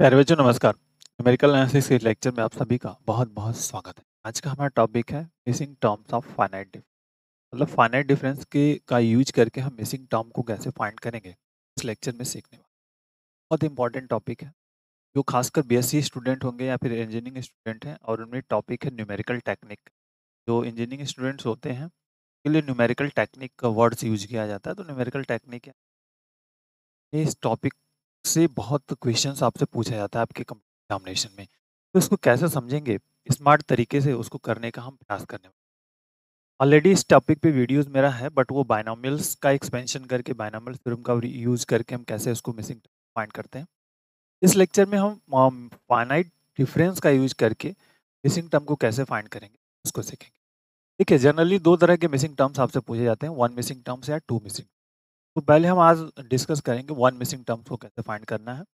प्यारे बच्चों, नमस्कार। न्यूमेरिकल एनालिसिस के लेक्चर में आप सभी का बहुत बहुत स्वागत है। आज का हमारा टॉपिक है missing terms of finite difference मतलब फाइनाइट डिफरेंस के, का यूज़ करके हम मिसिंग टर्म को कैसे फाइंड करेंगे, इस लेक्चर में सीखने वाले बहुत इंपॉर्टेंट टॉपिक है, जो खासकर बी स्टूडेंट होंगे या फिर इंजीनियरिंग स्टूडेंट हैं और उनमें टॉपिक है न्यूमेरिकल टेक्निक जो इंजीनियरिंग स्टूडेंट्स होते हैं, उनके लिए न्यूमेरिकल टेक्निक का वर्ड्स यूज़ किया जाता है तो न्यूमेरिकल टेक्निक है। इस टॉपिक से बहुत क्वेश्चंस आपसे पूछा जाता है आपके एग्जामिनेशन में। तो इसको कैसे समझेंगे? स्मार्ट तरीके से उसको करने का हम प्रयास करने वाले ऑलरेडी इस टॉपिक पे वीडियोस मेरा है बट वो बायनोमियल्स का एक्सपेंशन करके बायनोमियल थ्योरम का यूज़ करके हम कैसे उसको मिसिंग फाइंड करते हैं। इस लेक्चर में हम फाइनाइट डिफरेंस का यूज़ करके मिसिंग टर्म को कैसे फाइंड करेंगे, उसको सीखेंगे। ठीक है जनरली दो तरह के मिसिंग टर्म्स आपसे पूछे जाते हैं वन मिसिंग टर्म्स या टू मिसिंग तो पहले हम आज डिस्कस करेंगे वन मिसिंग टर्म्स को कैसे फाइंड करना है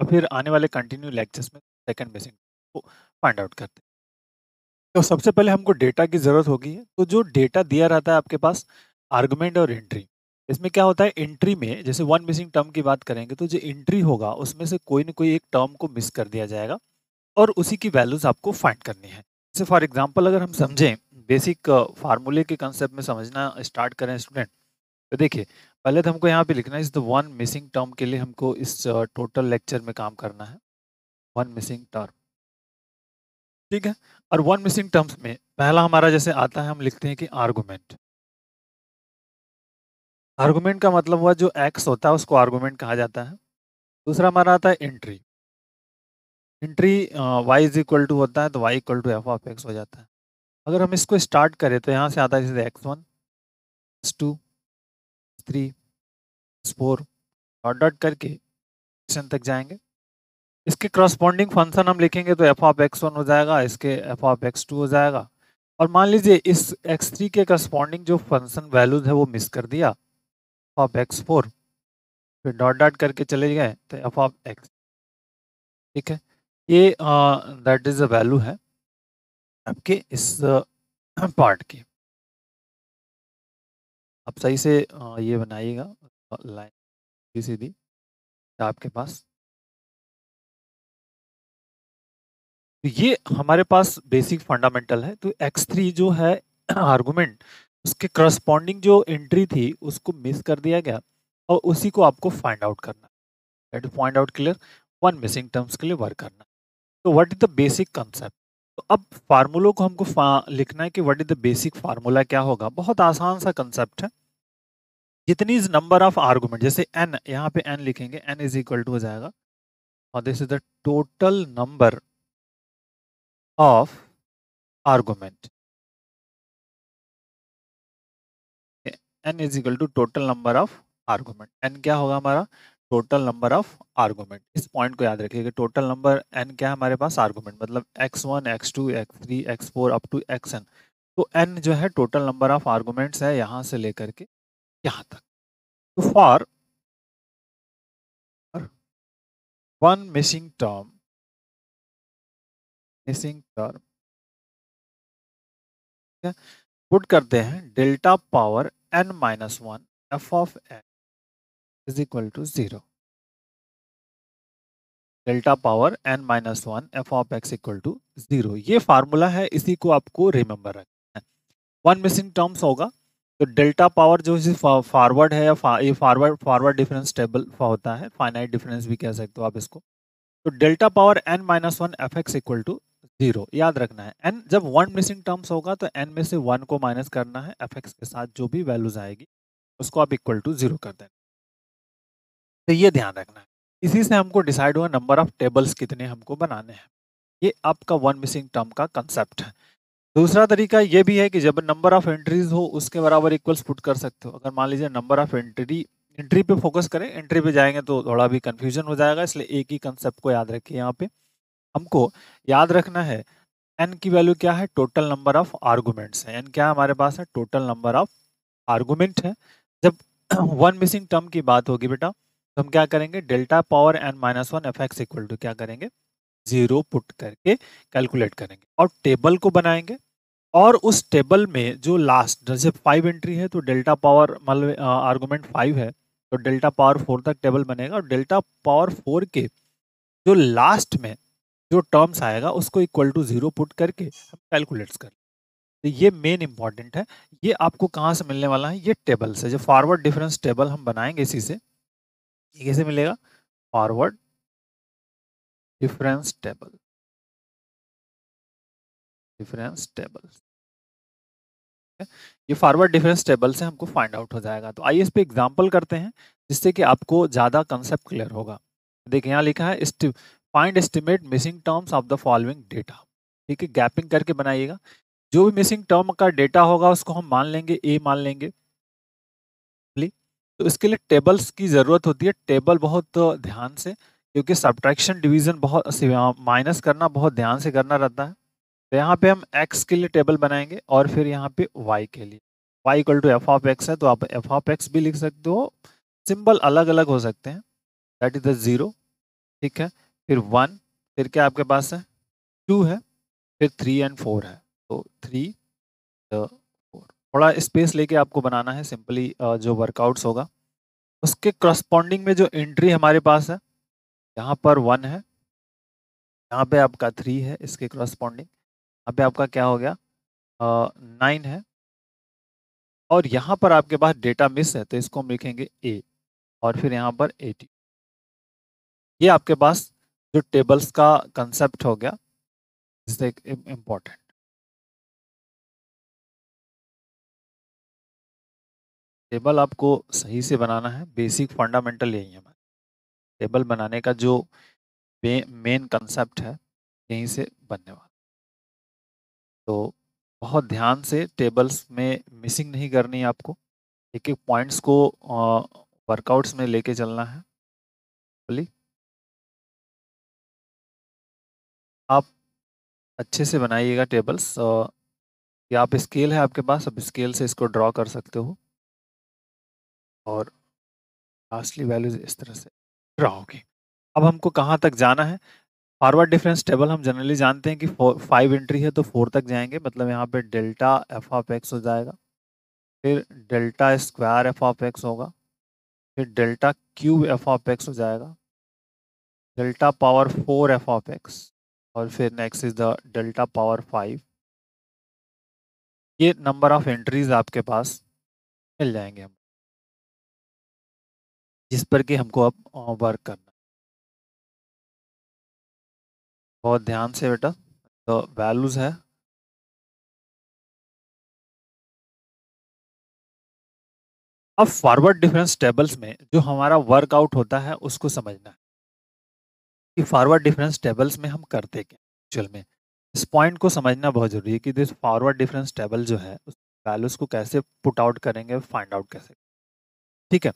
और फिर आने वाले कंटिन्यू लेक्चर्स में सेकंड मिसिंग को फाइंड आउट करते हैं। तो सबसे पहले हमको डेटा की ज़रूरत होगी तो जो डेटा दिया रहता है आपके पास, आर्गुमेंट और एंट्री, इसमें क्या होता है, एंट्री में, जैसे वन मिसिंग टर्म की बात करेंगे तो जो एंट्री होगा, उसमें से कोई ना कोई एक टर्म को मिस कर दिया जाएगा और उसी की वैल्यूज़ आपको फाइंड करनी है। जैसे फॉर एग्ज़ाम्पल अगर हम समझें, बेसिक फार्मूले के कंसेप्ट में समझना स्टार्ट करें स्टूडेंट तो देखिए पहले तो हमको यहाँ पे लिखना है, इस द वन मिसिंग टर्म के लिए हमको इस टोटल लेक्चर में काम करना है। One missing term. ठीक है? और वन मिसिंग टर्म्स में पहला हमारा जैसे आता है, हम लिखते हैं कि आर्गूमेंट। आर्गूमेंट का मतलब हुआ जो एक्स होता है, उसको आर्गूमेंट कहा जाता है। दूसरा हमारा आता है entry. Entry y is equal to होता है तो y equal to f of x हो जाता है। अगर हम इसको स्टार्ट करें तो यहाँ से आता है जैसे x one x two three four dot dot करके एक्शन तक जाएँगे। इसके क्रॉसपॉन्डिंग फ़ंक्शन हम लिखेंगे तो एफ़ ऑफ़ एक्स वन हो जाएगा, इसके एफ़ ऑफ़ एक्स टू हो जाएगा। और मान लीजिए इस एक्स थ्री के करस्पॉन्डिंग जो फ़ंक्शन वैल्यूज़ है वो मिस कर दिया। एफ़ ऑफ़ एक्स फोर फिर डॉट डॉट करके चले गए तो एफ़ ऑफ़ एक्स ठीक है। ये दैट इज़ अ वैल्यू है आपके इस पार्ट की। आप सही से ये बनाइएगा लाइन सीधी आपके पास। तो ये हमारे पास बेसिक फंडामेंटल है तो x3 जो है, आर्गुमेंट, उसके करस्पॉन्डिंग जो एंट्री थी, उसको मिस कर दिया गया और उसी को आपको फाइंड आउट करना है। Find out clear, one missing terms के लिए वर्क करना तो what is the basic concept? तो अब फार्मूलों को हमको लिखना है कि what is the basic formula क्या होगा? बहुत आसान सा कंसेप्ट है। जितनी इज़ नंबर ऑफ़ आर्गुमेंट जैसे एन यहाँ पे एन लिखेंगे एन इज़ इक्वल टू हो जाएगा। और this is the total number of argument n is equal to total number of argument n क्या होगा हमारा? टोटल नंबर ऑफ़ आर्गुमेंट इस पॉइंट को याद रखिएगा टोटल नंबर एन क्या है हमारे पास? आर्गुमेंट मतलब x one x two x three x four up to x n तो एन जो है टोटल नंबर ऑफ़ आर्गुमेंट्स है यहाँ से लेकर के यहाँ तक। तो for one missing term missing term put करते हैं delta power n minus one f of x is equal to zero delta power n minus one f of x equal to zero ये फार्मूला है, इसी को आपको remember रखना है। One missing terms होगा तो डेल्टा पावर जो फॉरवर्ड है ये फॉरवर्ड फॉरवर्ड डिफरेंस टेबल होता है फाइनाइट डिफरेंस भी कह सकते हो आप इसको। तो delta power n minus one f x equal to zero याद रखना है। एन जब वन मिसिंग टर्म्स होगा तो एन में से वन को माइनस करना है एफ़ एक्स के साथ जो भी वैल्यूज़ आएगी, उसको आप इक्वल टू ज़ीरो कर देना तो ये ध्यान रखना है। इसी से हमको डिसाइड हुआ नंबर ऑफ़ टेबल्स कितने हमको बनाने हैं। ये आपका वन मिसिंग टर्म का कंसेप्ट है। दूसरा तरीका ये भी है कि जब नंबर ऑफ़ एंट्रीज हो, उसके बराबर इक्वल्स पुट कर सकते हो। अगर मान लीजिए नंबर ऑफ़ एंट्री एंट्री पे फोकस करें एंट्री पे जाएँगे तो थोड़ा भी कंफ्यूजन हो जाएगा, इसलिए एक ही कंसेप्ट को याद रखिए यहाँ पे। हमको याद रखना है एन की वैल्यू क्या है? टोटल नंबर ऑफ़ आर्गूमेंट्स है। एन क्या हमारे पास है? टोटल नंबर ऑफ़ आर्गूमेंट है। जब वन मिसिंग टर्म की बात होगी बेटा तो हम क्या करेंगे? Delta power n minus one f x equal to क्या करेंगे? ज़ीरो पुट करके कैलकुलेट करेंगे। और टेबल को बनाएँगे। और उस टेबल में जो लास्ट, जैसे फाइव एंट्री है तो डेल्टा पावर मतलब आर्गूमेंट फाइव है तो डेल्टा पावर फोर तक टेबल बनेगा। और डेल्टा पावर फोर के जो लास्ट में जो टर्म्स आएगा, उसको इक्वल टू ज़ीरो पुट करके हम कैलकुलेट्स कर तो ये मेन इंपॉर्टेंट है। ये आपको कहाँ से मिलने वाला है? ये टेबल से। जो फॉरवर्ड डिफरेंस टेबल हम बनाएँगे इसी से। ये कैसे मिलेगा? Forward difference table. Difference table. ये फॉरवर्ड डिफरेंस टेबल से हमको फाइंड आउट हो जाएगा। तो आइए इस पे एग्ज़ाम्पल करते हैं, जिससे कि आपको ज़्यादा कंसेप्ट क्लियर होगा। देखिए, यहाँ लिखा है find estimate missing terms of the following data ठीक है? गैपिंग करके बनाइएगा। जो भी मिसिंग टर्म का डेटा होगा, उसको हम मान लेंगे ए मान लेंगे। तो इसके लिए टेबल्स की ज़रूरत होती है। टेबल बहुत ध्यान से, क्योंकि सब्ट्रैक्शन डिवीज़न बहुत माइनस करना बहुत ध्यान से करना रहता है। तो यहाँ पे हम x के लिए टेबल बनाएँगे और फिर यहाँ पे y के लिए। y equal to f of x है तो आप एफ़ ऑफ़ एक्स भी लिख सकते हो। सिंबल अलग अलग हो सकते हैं। दैट इज़ द ज़ीरो ठीक है। फिर वन फिर क्या आपके पास है? टू है, फिर थ्री एंड फोर है। तो थ्री थोड़ा स्पेस लेके आपको बनाना है सिंपली जो वर्कआउट्स होगा। उसके करस्पॉन्डिंग में जो एंट्री हमारे पास है, यहाँ पर वन है, यहाँ पे आपका थ्री है इसके करस्पॉन्डिंग यहाँ पे आपका क्या हो गया? नाइन है। और यहाँ पर आपके पास डेटा मिस है तो इसको हम लिखेंगे ए और फिर यहाँ पर एटी ये आपके पास जो टेबल्स का कंसेप्ट हो गया इससे इम्पोर्टेंट टेबल आपको सही से बनाना है, बेसिक फंडामेंटल यही है। टेबल बनाने का जो मेन कंसेप्ट है, यहीं से बनने वाला। तो बहुत ध्यान से टेबल्स में मिसिंग नहीं करनी है आपको। एक एक पॉइंट्स को वर्कआउट्स में लेके चलना है। बोली? आप अच्छे से बनाइएगा टेबल्स या आप स्केल है आपके पास अब स्केल से इसको ड्रॉ कर सकते हो। और लास्टली वैल्यूज़ इस तरह से ड्रा होगी अब हमको कहाँ तक जाना है? फॉरवर्ड डिफरेंस टेबल हम जनरली जानते हैं कि फाइव एंट्री है तो फोर तक जाएँगे मतलब यहाँ पे डेल्टा एफ़ ऑफ़ एक्स हो जाएगा, फिर delta square f of x होगा, फिर delta cube f of x हो जाएगा delta power four f of x और फिर next is the delta power five ये नंबर ऑफ़ एंट्रीज आपके पास मिल जाएँगे हम जिस पर कि हमको अब वर्क करना। बहुत ध्यान से बेटा तो वैल्यूज़ है। अब फॉरवर्ड डिफरेंस टेबल्स में जो हमारा वर्कआउट होता है, उसको समझना है। कि फॉरवर्ड डिफरेंस टेबल्स में हम करते क्या एक्चुअल में? इस पॉइंट को समझना बहुत ज़रूरी है कि दिस फॉरवर्ड डिफरेंस टेबल जो है, उस वैल्यूज़ को कैसे पुट आउट करेंगे फाइंड आउट कैसे ठीक है?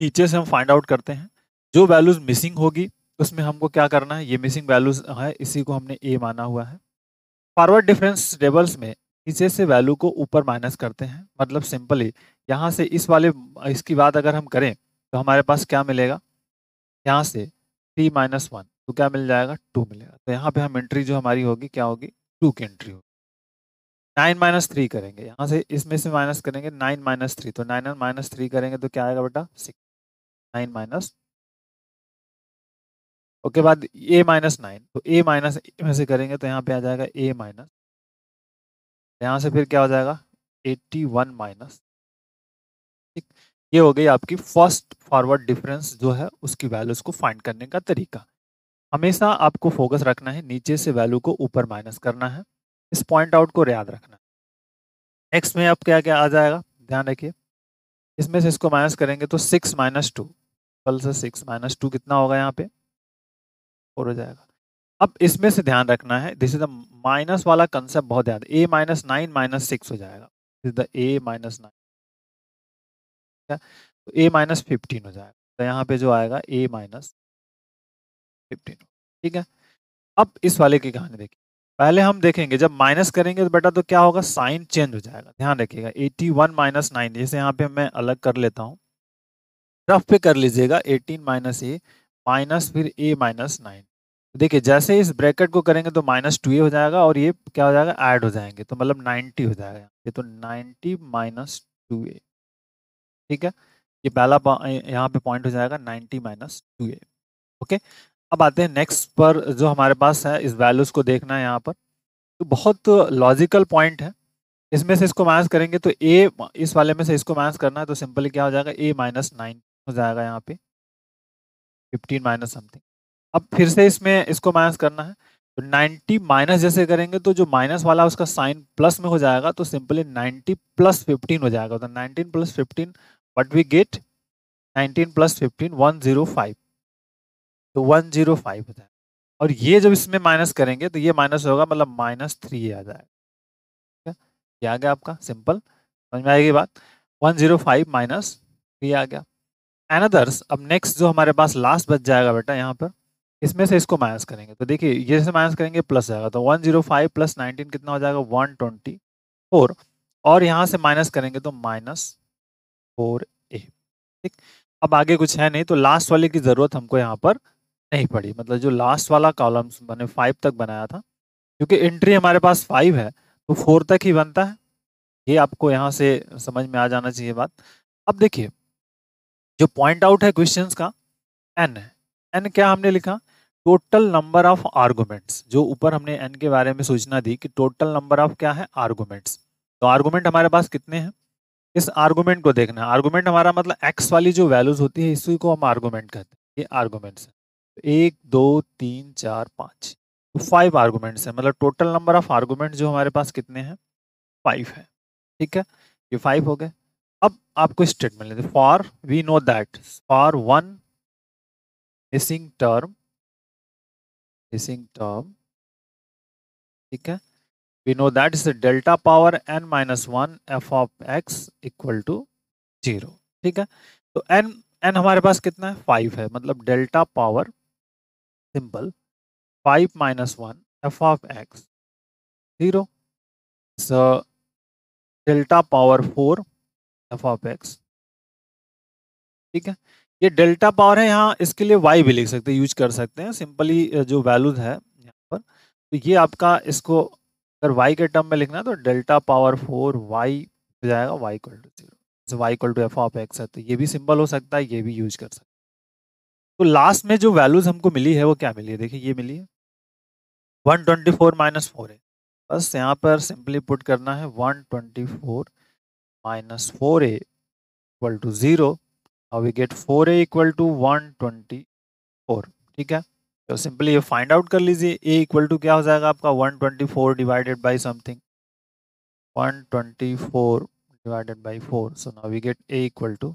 नीचे से हम फाइंड आउट करते हैं। जो वैल्यूज़ मिसिंग होगी, उसमें हमको क्या करना है? ये मिसिंग वैल्यूज़ है, इसी को हमने ए माना हुआ है। फॉरवर्ड डिफरेंस टेबल्स में नीचे से वैल्यू को ऊपर माइनस करते हैं। मतलब सिंपली यहाँ से इस वाले, इसकी बात अगर हम करें तो हमारे पास क्या मिलेगा? यहाँ से थ्री माइनस वन तो क्या मिल जाएगा? टू मिलेगा। तो यहाँ पे हम एंट्री जो हमारी होगी, क्या होगी? टू की एंट्री होगी। नाइन माइनस थ्री करेंगे। यहाँ से इसमें से माइनस करेंगे नाइन माइनस थ्री तो नाइन माइनस थ्री करेंगे तो क्या आएगा बेटा? Six nine minus. उसके बाद ए माइनस नाइन तो ए माइनस में से करेंगे तो यहाँ पे आ जाएगा ए माइनस। यहाँ से फिर क्या हो जाएगा? Eighty one minus. ठीक, ये हो गई आपकी फ़र्स्ट फॉरवर्ड डिफरेंस जो है, उसकी वैल्यूज़ को फाइंड करने का तरीका। हमेशा आपको फोकस रखना है, नीचे से वैल्यू को ऊपर माइनस करना है। इस पॉइंट आउट को याद रखना है। नेक्स्ट में अब क्या क्या आ जाएगा? ध्यान रखिए। इसमें से इसको माइनस करेंगे तो सिक्स माइनस टू कल से सिक्स माइनस टू कितना होगा यहाँ पे? फोर हो जाएगा। अब इसमें से ध्यान रखना है दिस इज़ द माइनस वाला कंसेप्ट बहुत याद a minus nine minus six हो जाएगा। This is the a minus nine तो ए माइनस फिफ्टीन हो जाएगा। तो यहाँ पे जो आएगा ए माइनस फिफ्टीन ठीक है? अब इस वाले की कहानी देखिए। पहले हम देखेंगे, जब माइनस करेंगे तो बेटा तो क्या होगा? साइन चेंज हो जाएगा। ध्यान रखिएगा 81 माइनस नाइन जैसे यहाँ पे मैं अलग कर लेता हूँ। रफ पे कर लीजिएगा 18 माइनस ए माइनस फिर ए माइनस नाइन। देखिए, जैसे इस ब्रैकेट को करेंगे तो माइनस टू ए हो जाएगा और ये क्या हो जाएगा? ऐड हो जाएँगे तो मतलब 90 हो जाएगा ये तो 90 माइनस टू ए। ठीक है? ये पहला यहाँ पे पॉइंट हो जाएगा 90 माइनस टू ए। ओके? अब आते हैं नेक्स्ट पर जो हमारे पास है, इस वैल्यूज़ को देखना है यहाँ पर। तो बहुत लॉजिकल पॉइंट है। इसमें से इसको माइनस करेंगे तो ए इस वाले में से इसको माइनस करना है तो सिंपली क्या हो जाएगा? ए माइनस नाइन हो जाएगा यहाँ पे। फिफ्टीन माइनस समथिंग अब फिर से इसमें इसको माइनस करना है। तो 90 माइनस जैसे करेंगे तो जो माइनस वाला उसका साइन प्लस में हो जाएगा तो सिंपली 90 प्लस 15 हो जाएगा। तो 19 plus fifteen what we get 19 plus 15 105 तो 105 हो। जाएगा और ये जब इसमें माइनस करेंगे तो ये माइनस होगा मतलब माइनस थ्री आ जाएगा। ये आ गया आपका सिंपल समझ में आएगी बात? 105 माइनस थ्री आ गया। एनदर्स अब नेक्स्ट जो हमारे पास लास्ट बच जाएगा बेटा यहाँ पर, इसमें से इसको माइनस करेंगे। तो देखिए, ये से माइनस करेंगे प्लस जाएगा। तो 105 प्लस 19 कितना हो जाएगा? 124 और यहाँ से माइनस करेंगे तो माइनस फोर ए ठीक? अब आगे कुछ है नहीं तो लास्ट वाले की ज़रूरत हमको यहाँ पर नहीं पड़ी मतलब जो लास्ट वाला कॉलम मैंने फाइव तक बनाया था, क्योंकि एंट्री हमारे पास फाइव है तो फोर तक ही बनता है। ये आपको यहाँ से समझ में आ जाना चाहिए बात। अब देखिए, जो पॉइंट आउट है क्वेश्चंस का एन है। एन क्या हमने लिखा? टोटल नंबर ऑफ़ आर्गुमेंट्स जो ऊपर हमने एन के बारे में सूचना दी कि टोटल नंबर ऑफ़ क्या है? आर्गुमेंट्स तो आर्गुमेंट हमारे पास कितने हैं? इस आर्गुमेंट को देखना है। आर्गुमेंट हमारा मतलब एक्स वाली जो वैल्यूज़ होती है, इसी को हम आर्गुमेंट कहते हैं। ये आर्गुमेंट्स है। एक, दो, तीन, चार, पाँच। तो फाइव आर्गुमेंट्स है। मतलब टोटल नंबर ऑफ़ आर्गूमेंट जो हमारे पास कितने हैं? फाइव है। ठीक है? ये फाइव हो गए। अब आपको स्टेटमेंट लेते for we know that for one missing term missing term ठीक है? Know that is the delta power n minus 1 f of x equal to 0 ठीक है? तो n n हमारे पास कितना है? फाइव है। मतलब delta power simple 5 minus one f of x zero so delta power 4 f of x ठीक है? ये डेल्टा पावर है, यहाँ इसके लिए y भी लिख सकते हैं यूज़ कर सकते हैं। सिंपली जो वैल्यूज़ है यहाँ पर तो ये आपका इसको अगर y के टर्म में लिखना है तो डेल्टा पावर फोर वाई हो जाएगा y equal to zero y equal to f of x है तो ये भी सिंपल हो सकता है, ये भी यूज़ कर सकते तो लास्ट में जो वैल्यूज़ हमको मिली है, वो क्या मिली है? देखिए, ये मिली है। One twenty four minus four है। बस यहाँ पर सिंपली पुट करना है one twenty four minus four a equal to zero और we get four a equal to one twenty four ठीक है? तो सिंपली ये फाइंड आउट कर लीजिए ए इक्वल टू क्या हो जाएगा आपका? 124 divided by something 124 divided by 4 so now we get a equal to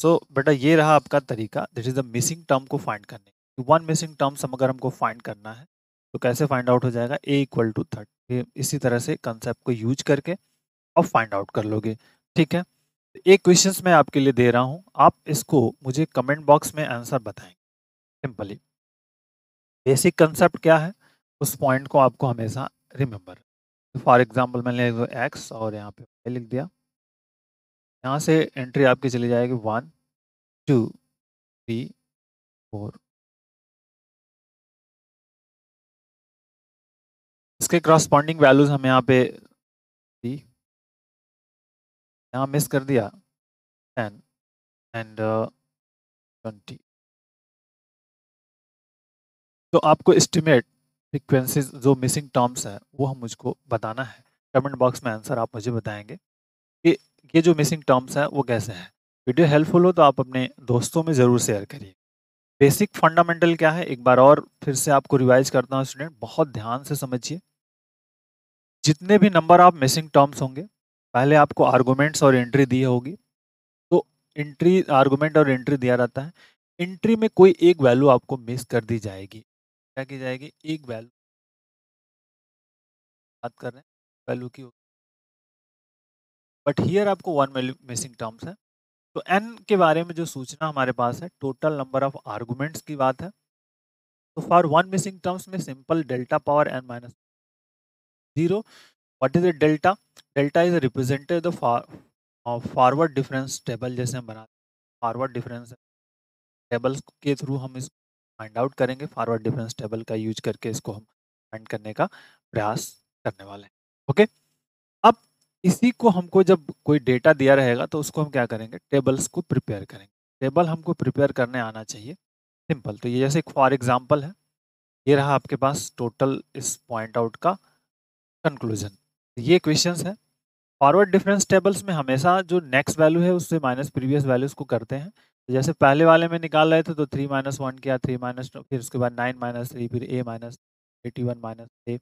so so, बेटा ये रहा आपका तरीका। This is the missing term को फाइंड करने। वन मिसिंग टर्म्स अगर हमको फाइंड करना है तो कैसे फाइंड आउट हो जाएगा? ए इक्वल टू थर्ट इसी तरह से कंसेप्ट को यूज़ करके अब फाइंड आउट कर लोगे। ठीक है? एक क्वेश्चन मैं आपके लिए दे रहा हूँ। आप इसको मुझे कमेंट बॉक्स में आंसर बताएँगे सिंपली बेसिक कंसेप्ट क्या है? उस पॉइंट को आपको हमेशा रिमेंबर फॉर एग्ज़ाम्पल मैंने एक्स और यहाँ पे लिख दिया। यहाँ से एंट्री आपकी चली जाएगी वन टू थ्री फोर इसके क्रॉसपॉन्डिंग वैल्यूज़ हम यहाँ पे दी यहाँ मिस कर दिया टेन एंड ट्वेंटी तो आपको एस्टिमेट फ्रिक्वेंसीज जो मिसिंग टर्म्स है, वो हम मुझको बताना है। कमेंट बॉक्स में आंसर आप मुझे बताएँगे। ये जो मिसिंग टर्म्स हैं, वो कैसे हैं? वीडियो हेल्पफुल हो तो आप अपने दोस्तों में ज़रूर शेयर करिए। बेसिक फंडामेंटल क्या है? एक बार और फिर से आपको रिवाइज करता हूँ स्टूडेंट बहुत ध्यान से समझिए। जितने भी नंबर आप मिसिंग टर्म्स होंगे, पहले आपको आर्गूमेंट्स और एंट्री दी होगी। तो एंट्री आर्गूमेंट और एंट्री दिया रहता है। एंट्री में कोई एक वैल्यू आपको मिस कर दी जाएगी। क्या की जाएगी? एक वैल्यू बात कर रहे हैं? वैल्यू की बट हियर आपको वन मिसिंग टर्म्स है। तो एन के बारे में जो सूचना हमारे पास है टोटल नंबर ऑफ़ आर्गूमेंट्स की बात है। तो फॉर वन मिसिंग टर्म्स में simple delta power n minus zero what is a delta delta is represented the forward difference table जैसे हम बनाते हैं। फॉरवर्ड डिफरेंस टेबल्स के थ्रू हम इस फाइंड आउट करेंगे। फॉरवर्ड डिफरेंस टेबल का यूज़ करके इसको हम फाइंड करने का प्रयास करने वाले हैं। ओके अब इसी को हमको जब कोई डेटा दिया रहेगा तो उसको हम क्या करेंगे? टेबल्स को प्रिपेयर करेंगे। टेबल हमको प्रिपेयर करने आना चाहिए। सिंपल तो ये जैसे एक फॉर एग्जांपल है। ये रहा आपके पास टोटल इस पॉइंट आउट का कंक्लूजन ये क्वेश्चंस है। फॉरवर्ड डिफरेंस टेबल्स में हमेशा जो नेक्स्ट वैल्यू है, उससे माइनस प्रीवियस वैल्यूज़ को करते हैं। तो जैसे पहले वाले में निकाल रहे थे तो थ्री माइनस वन किया थ्री माइनस फिर उसके बाद नाइन माइनस थ्री फिर a minus eighty one minus a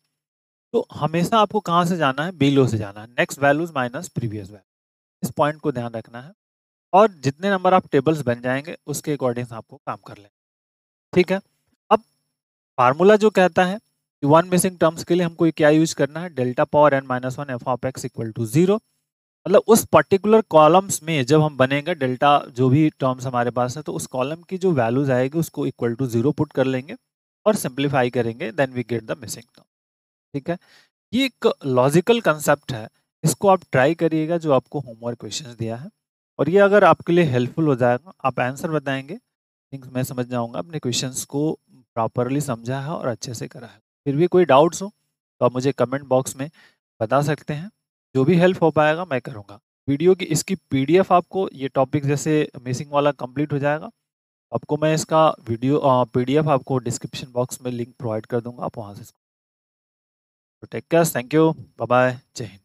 तो हमेशा आपको कहाँ से जाना है? बिलो से जाना है। Next values minus previous value इस पॉइंट को ध्यान रखना है और जितने नंबर आप टेबल्स बन जाएँगे, उसके अकॉर्डिंग आपको काम कर लें ठीक है? अब फार्मूला जो कहता है कि वन मिसिंग टर्म्स के लिए हमको क्या यूज़ करना है? Delta power n minus one f of x equal to zero मतलब उस पर्टिकुलर कॉलम्स में जब हम बनेंगे डेल्टा जो भी टर्म्स हमारे पास है तो उस कॉलम की जो वैल्यूज़ आएगी, उसको इक्वल टू ज़ीरो पुट कर लेंगे और सिंप्लीफाई करेंगे then we get the missing term ठीक है? ये एक लॉजिकल कंसेप्ट है। इसको आप ट्राई करिएगा जो आपको होमवर्क क्वेश्चन दिया है। और ये अगर आपके लिए हेल्पफुल हो जाएगा, आप आंसर बताएँगे। थिंक मैं समझ जाऊँगा अपने क्वेश्चन को प्रॉपरली समझा है और अच्छे से करा है। फिर भी कोई डाउट्स हो तो आप मुझे कमेंट बॉक्स में बता सकते हैं। जो भी हेल्प हो पाएगा, मैं करूँगा। वीडियो की इसकी पीडीएफ आपको ये टॉपिक जैसे मिसिंग वाला कंप्लीट हो जाएगा। आपको मैं इसका वीडियो पीडीएफ आपको डिस्क्रिप्शन बॉक्स में लिंक प्रोवाइड कर दूँगा, आप वहाँ से Take care. Thank you. Bye bye.